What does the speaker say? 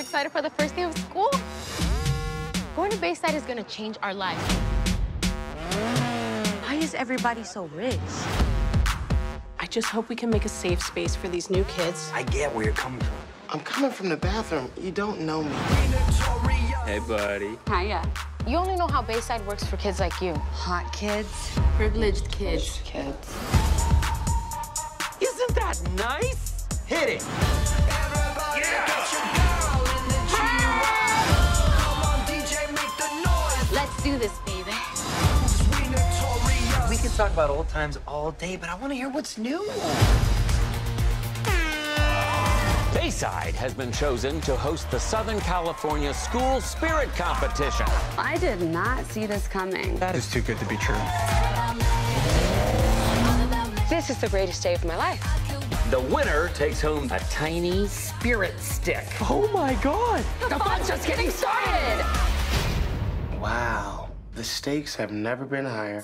excited for the first day of school. Going to Bayside is gonna change our lives. Why is everybody so rich? I just hope we can make a safe space for these new kids. I get where you're coming from. I'm coming from the bathroom. You don't know me. Hey, buddy. Hiya. You only know how Bayside works for kids like you. Hot kids. Privileged kids. Kids. Isn't that nice? Hit it. Let's do this, baby. We can talk about old times all day, but I want to hear what's new. Bayside has been chosen to host the Southern California School Spirit Competition. I did not see this coming. That is too good to be true. This is the greatest day of my life. The winner takes home a tiny spirit stick. Oh my God. The fun's just getting started. The stakes have never been higher.